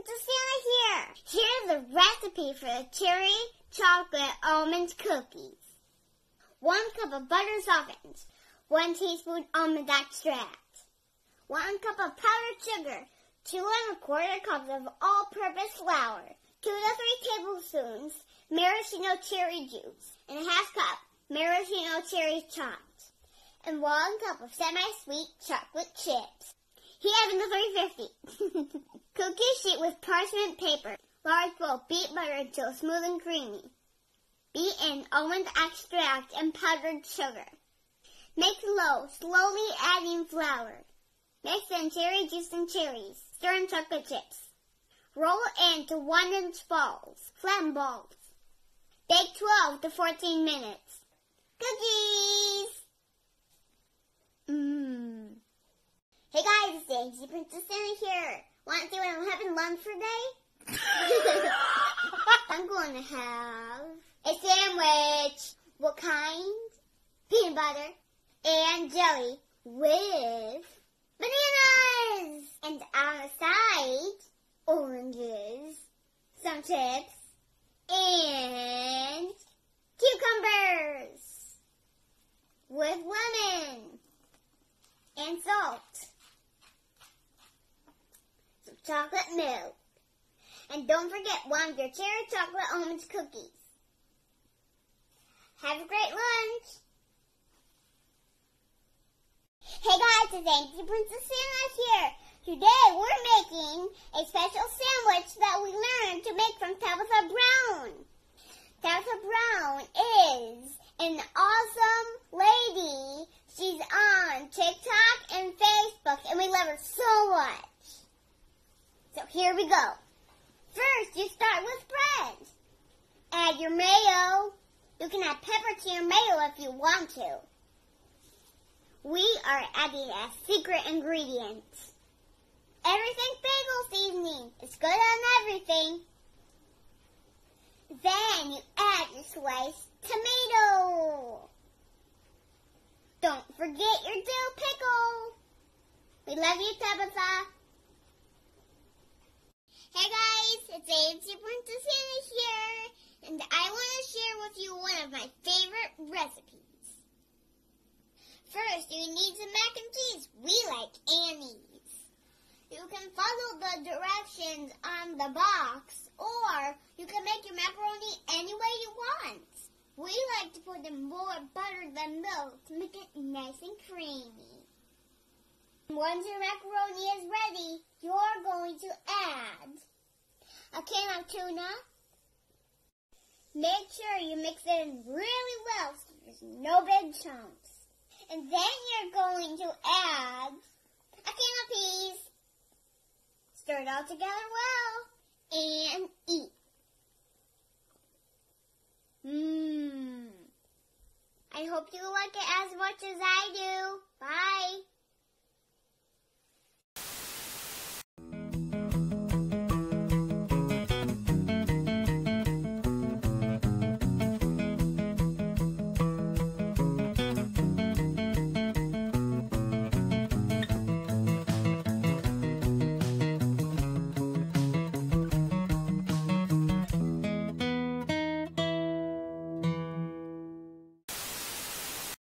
Princess Ana here. Here's the recipe for the cherry chocolate almond cookies. One cup of butter softened. One teaspoon almond extract. One cup of powdered sugar. Two and a quarter cups of all-purpose flour. Two to three tablespoons maraschino cherry juice. And a half cup maraschino cherry chopped. And one cup of semi-sweet chocolate chips. He have in the 350. Cookie sheet with parchment paper. Large bowl. Beat butter until smooth and creamy. Beat in almond extract and powdered sugar. Mix low, slowly adding flour. Mix in cherry juice and cherries. Stir in chocolate chips. Roll into one inch balls. Flatten balls. Bake 12 to 14 minutes. Cookies! Mmm. Hey guys, Daisy Princess Ana here. Want to see what I'm having lunch for today? I'm going to have a sandwich. What kind? Peanut butter and jelly with bananas. And on the side, oranges, some chips, and cucumbers with lemon and salt. Some chocolate milk. And don't forget one of your cherry chocolate almonds cookies. Have a great lunch. Hey guys, it's Auntie Princess Ana here. Today we're making a special sandwich that we learned to make from Tabitha Brown. Tabitha Brown is an awesome lady. She's on TikTok and Facebook and we love her so much. So here we go. First, you start with bread. Add your mayo. You can add pepper to your mayo if you want to. We are adding a secret ingredient. Everything bagel seasoning. It's good on everything. Then you add your sliced tomato. Don't forget your dill pickle. We love you, Tabitha. Hey guys, it's Auntie Princess Ana here, and I want to share with you one of my favorite recipes. First, you need some mac and cheese. We like Annie's. You can follow the directions on the box, or you can make your macaroni any way you want. We like to put in more butter than milk to make it nice and creamy. Once your macaroni is ready, you're going to add a can of tuna. Make sure you mix it in really well so there's no big chunks. And then you're going to add a can of peas. Stir it all together well and eat. Mmm. I hope you like it as much as I do.